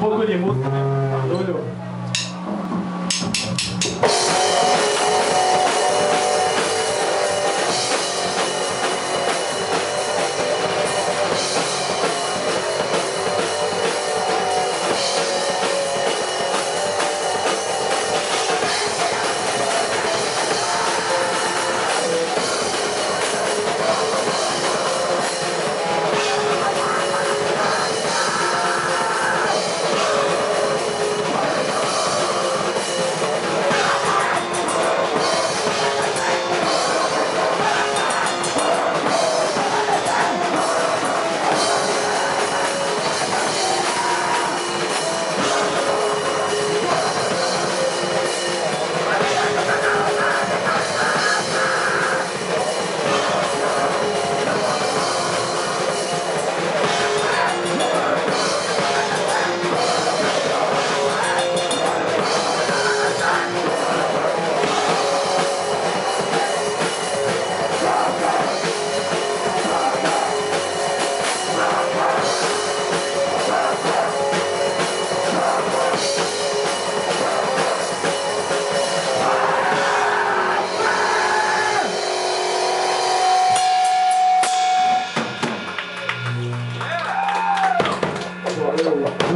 Pouco de música, né? Barulho.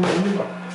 何?